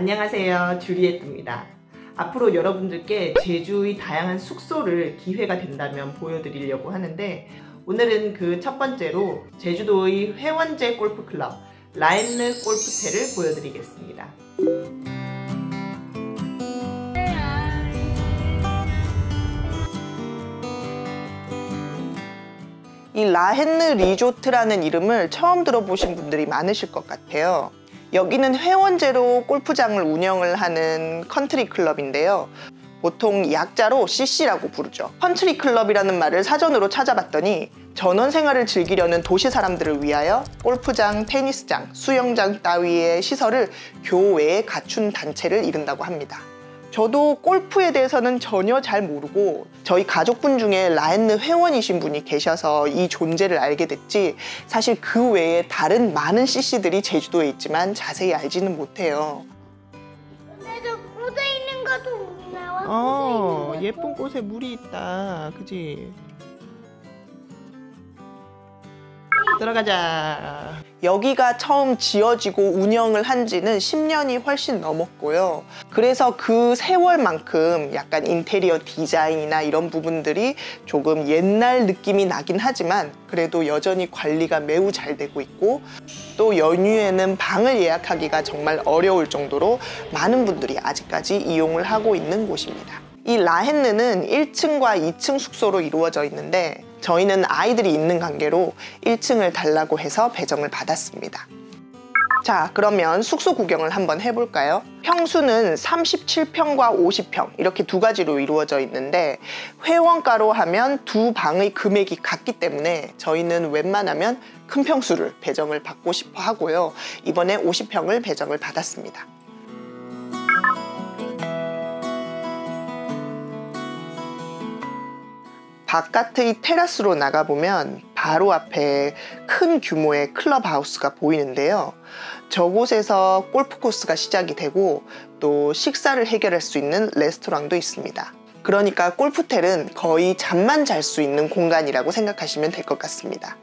안녕하세요. 주리엣입니다. 앞으로 여러분들께 제주의 다양한 숙소를 기회가 된다면 보여드리려고 하는데 오늘은 그 첫 번째로 제주도의 회원제 골프클럽 라인느 골프테를 보여드리겠습니다. 이 라헨느 리조트라는 이름을 처음 들어보신 분들이 많으실 것 같아요. 여기는 회원제로 골프장을 운영을 하는 컨트리 클럽인데요. 보통 약자로 CC라고 부르죠. 컨트리 클럽이라는 말을 사전으로 찾아봤더니 전원 생활을 즐기려는 도시 사람들을 위하여 골프장, 테니스장, 수영장 따위의 시설을 교외에 갖춘 단체를 이른다고 합니다. 저도 골프에 대해서는 전혀 잘 모르고 저희 가족분 중에 라헨느 회원이신 분이 계셔서 이 존재를 알게 됐지 사실 그 외에 다른 많은 CC들이 제주도에 있지만 자세히 알지는 못해요. 근데 저 꽂아 있는 것도 나와. 어 예쁜 꽃에 물이 있다 그지 들어가자 여기가 처음 지어지고 운영을 한 지는 10년이 훨씬 넘었고요. 그래서 그 세월만큼 약간 인테리어 디자인이나 이런 부분들이 조금 옛날 느낌이 나긴 하지만 그래도 여전히 관리가 매우 잘 되고 있고 또 연휴에는 방을 예약하기가 정말 어려울 정도로 많은 분들이 아직까지 이용을 하고 있는 곳입니다. 이 라헨느는 1층과 2층 숙소로 이루어져 있는데 저희는 아이들이 있는 관계로 1층을 달라고 해서 배정을 받았습니다. 자, 그러면 숙소 구경을 한번 해볼까요? 평수는 37평과 50평 이렇게 두 가지로 이루어져 있는데 회원가로 하면 두 방의 금액이 같기 때문에 저희는 웬만하면 큰 평수를 배정을 받고 싶어 하고요. 이번에 50평을 배정을 받았습니다. 바깥의 테라스로 나가보면 바로 앞에 큰 규모의 클럽 하우스가 보이는데요. 저곳에서 골프 코스가 시작이 되고 또 식사를 해결할 수 있는 레스토랑도 있습니다. 그러니까 골프텔은 거의 잠만 잘 수 있는 공간이라고 생각하시면 될 것 같습니다.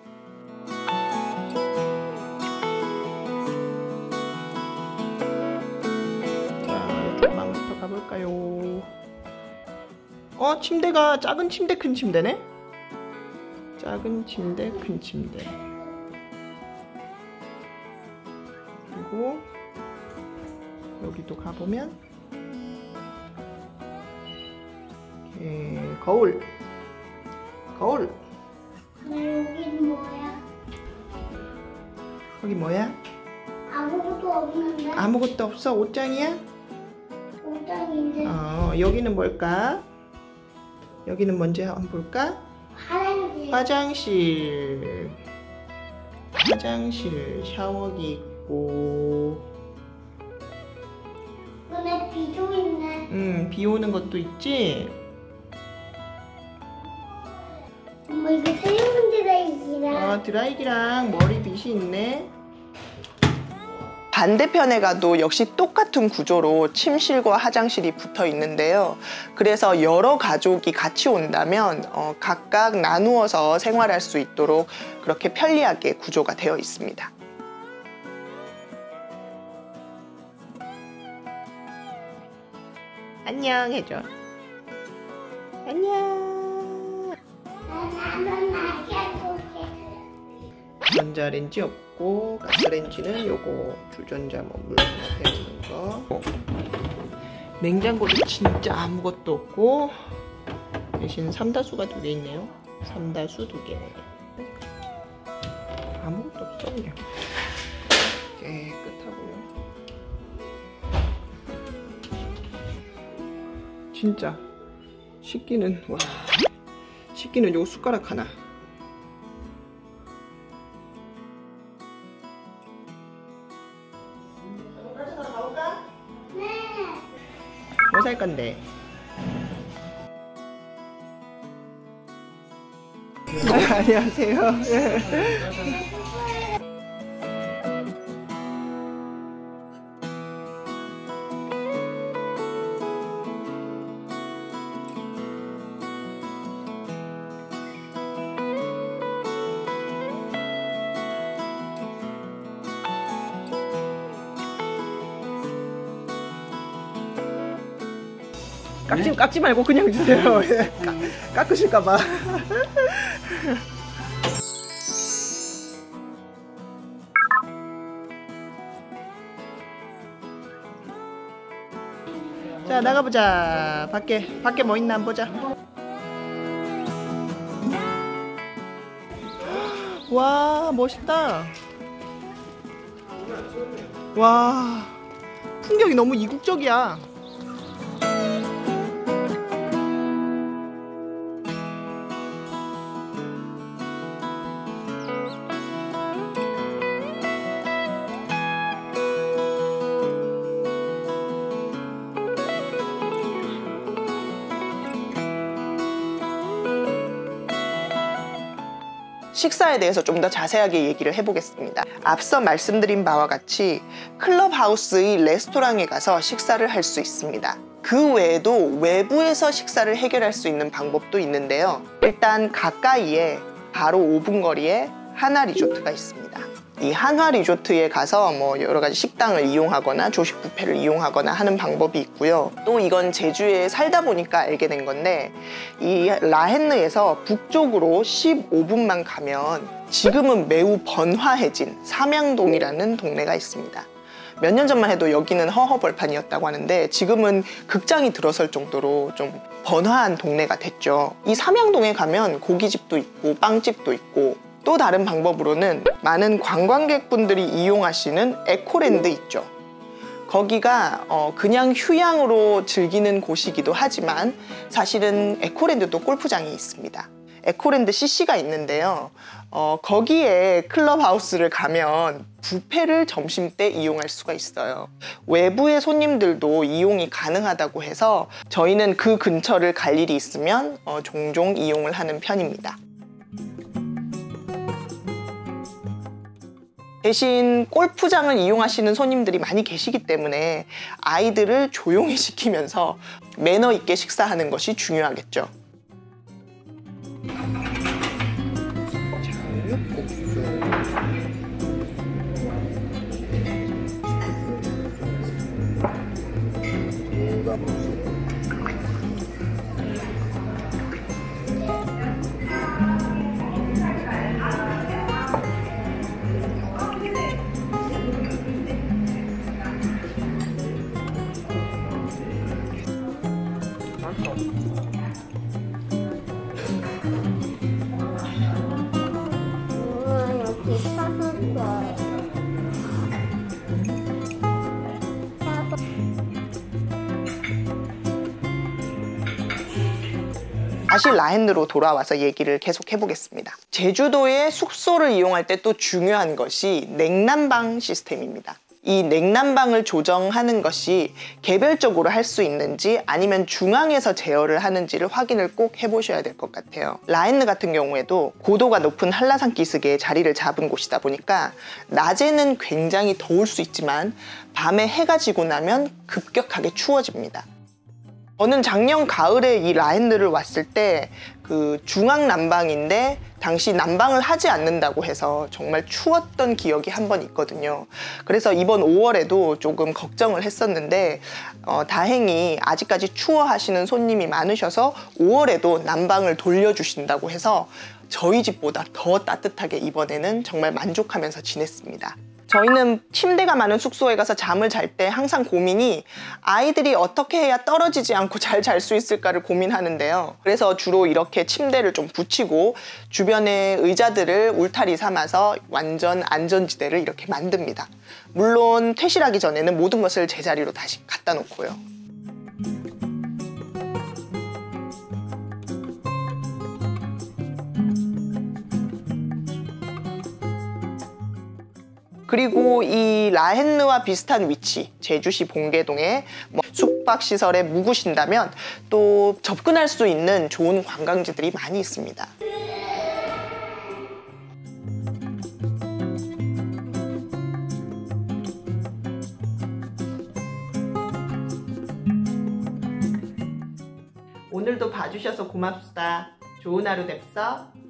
침대가 작은 침대 큰 침대네 작은 침대 큰 침대 그리고 여기도 가보면 이렇게 거울 거울 여기는 뭐야? 거기 뭐야? 아무것도 없는데. 아무것도 없어 옷장이야? 옷장인데. 어 여기는 뭘까? 여기는 뭔지 한번 볼까? 화장실. 화장실 화장실 샤워기 있고 근데 비도 있네. 음비 오는 것도 있지 엄마 이거 세면대가 어 드라이기랑 머리빗이 있네 반대편에 가도 역시 똑같은 구조로 침실과 화장실이 붙어 있는데요. 그래서 여러 가족이 같이 온다면 어, 각각 나누어서 생활할 수 있도록 그렇게 편리하게 구조가 되어 있습니다. 안녕 해줘 안녕. 전자레인지 없 고 가스레인지는 요거 주전자 뭐물 해주는 거. 어. 냉장고도 진짜 아무것도 없고 대신 삼다수가 두 개 있네요. 삼다수 두개. 아무것도 없어 그냥. 깨끗하고요. 진짜 식기는 와 식기는 요 숟가락 하나 건데? 안녕하세요. 깎지, 깎지 말고 그냥 주세요. 예. 깎- 깎으실까봐. 자 나가보자. 밖에 밖에 뭐 있나 보자. 와 멋있다. 와 풍경이 너무 이국적이야. 식사에 대해서 좀 더 자세하게 얘기를 해보겠습니다. 앞서 말씀드린 바와 같이 클럽하우스의 레스토랑에 가서 식사를 할 수 있습니다. 그 외에도 외부에서 식사를 해결할 수 있는 방법도 있는데요. 일단 가까이에 바로 5분 거리에 하나 리조트가 있습니다. 이 한화 리조트에 가서 뭐 여러 가지 식당을 이용하거나 조식 뷔페를 이용하거나 하는 방법이 있고요. 또 이건 제주에 살다 보니까 알게 된 건데 이 라헨느에서 북쪽으로 15분만 가면 지금은 매우 번화해진 삼양동이라는 동네가 있습니다. 몇 년 전만 해도 여기는 허허벌판이었다고 하는데 지금은 극장이 들어설 정도로 좀 번화한 동네가 됐죠. 이 삼양동에 가면 고깃집도 있고 빵집도 있고 또 다른 방법으로는 많은 관광객분들이 이용하시는 에코랜드 있죠. 거기가 어, 그냥 휴양으로 즐기는 곳이기도 하지만 사실은 에코랜드도 골프장이 있습니다. 에코랜드 CC가 있는데요. 어, 거기에 클럽하우스를 가면 뷔페를 점심 때 이용할 수가 있어요. 외부의 손님들도 이용이 가능하다고 해서 저희는 그 근처를 갈 일이 있으면 어, 종종 이용을 하는 편입니다. 대신 골프장을 이용하시는 손님들이 많이 계시기 때문에 아이들을 조용히 시키면서 매너 있게 식사하는 것이 중요하겠죠. 다시 라헨으로 돌아와서 얘기를 계속 해보겠습니다. 제주도의 숙소를 이용할 때 또 중요한 것이 냉난방 시스템입니다. 이 냉난방을 조정하는 것이 개별적으로 할 수 있는지 아니면 중앙에서 제어를 하는지를 확인을 꼭 해보셔야 될 것 같아요. 라헨느 같은 경우에도 고도가 높은 한라산 기슭에 자리를 잡은 곳이다 보니까 낮에는 굉장히 더울 수 있지만 밤에 해가 지고 나면 급격하게 추워집니다. 저는 작년 가을에 이 라헨느를 왔을 때 그 중앙 난방인데 당시 난방을 하지 않는다고 해서 정말 추웠던 기억이 한 번 있거든요. 그래서 이번 5월에도 조금 걱정을 했었는데 어, 다행히 아직까지 추워하시는 손님이 많으셔서 5월에도 난방을 돌려주신다고 해서 저희 집보다 더 따뜻하게 이번에는 정말 만족하면서 지냈습니다. 저희는 침대가 많은 숙소에 가서 잠을 잘 때 항상 고민이 아이들이 어떻게 해야 떨어지지 않고 잘 잘 수 있을까를 고민하는데요. 그래서 주로 이렇게 침대를 좀 붙이고 주변에 의자들을 울타리 삼아서 완전 안전지대를 이렇게 만듭니다. 물론 퇴실하기 전에는 모든 것을 제자리로 다시 갖다 놓고요. 그리고 이 라헨느와 비슷한 위치, 제주시 봉계동에 뭐 숙박 시설에 묵으신다면 또 접근할 수 있는 좋은 관광지들이 많이 있습니다. 오늘도 봐주셔서 고맙습니다. 좋은 하루 됐어.